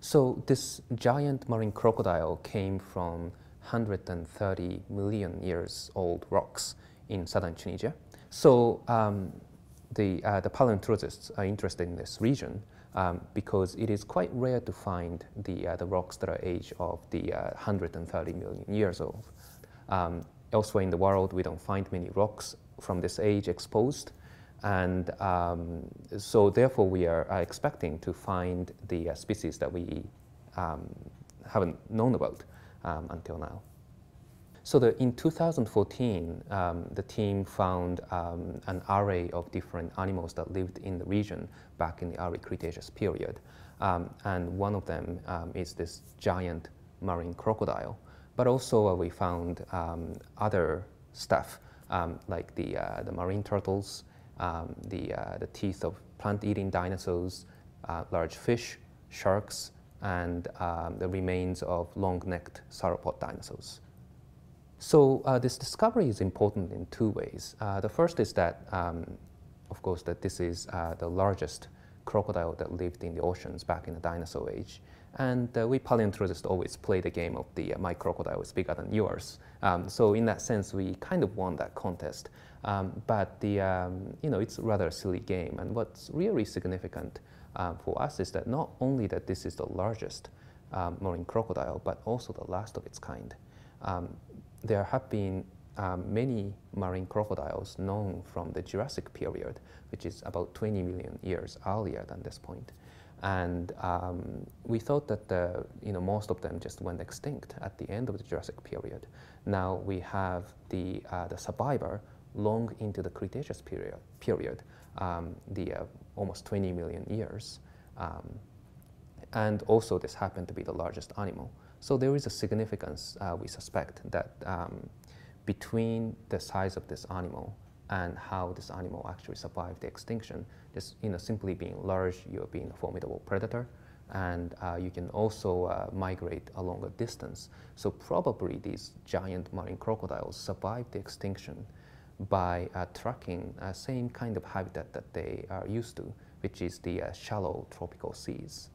So this giant marine crocodile came from 130 million years old rocks in southern Tunisia. So um, the, uh, the paleontologists are interested in this region um, because it is quite rare to find the, uh, the rocks that are age of the uh, 130 million years old. Um, elsewhere in the world, we don't find many rocks from this age exposed. And um, so therefore we are, are, expecting to find the uh, species that we um, haven't known about um, until now. So the, in 2014, um, the team found um, an array of different animals that lived in the region back in the early Cretaceous period. Um, and one of them is this giant marine crocodile. But also uh, we found other stuff like the, uh, the marine turtles, the, uh, the teeth of plant-eating dinosaurs, uh, large fish, sharks, and the remains of long-necked sauropod dinosaurs. So uh, this discovery is important in two ways. Uh, the first is that, um, of course, that this is uh, the largest crocodile that lived in the oceans back in the dinosaur age. And uh, we paleontologists always play the game of the uh, my crocodile is bigger than yours. Um, so in that sense, we kind of won that contest. Um, but the, um, you know, it's rather a silly game. And what's really significant um, for us is that not only that this is the largest um, marine crocodile, but also the last of its kind. Um, there have been many marine crocodiles known from the Jurassic period, which is about 20 million years earlier than this point. And um, we thought that the, you know, most of them just went extinct at the end of the Jurassic period. Now we have the, uh, the survivor long into the Cretaceous period, period um, the uh, almost 20 million years. Um, and also this happened to be the largest animal. So there is a significance, uh, we suspect, that um, between the size of this animal and how this animal actually survived the extinction. Just you know, simply being large, you're being a formidable predator, and uh, you can also uh, migrate a longer distance. So probably these giant marine crocodiles survived the extinction by uh, tracking the same kind of habitat that they are used to, which is the uh, shallow tropical seas.